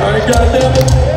All right, goddammit.